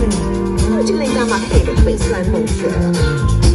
嗯，因为这个你知道吗？它有一个酸痛穴。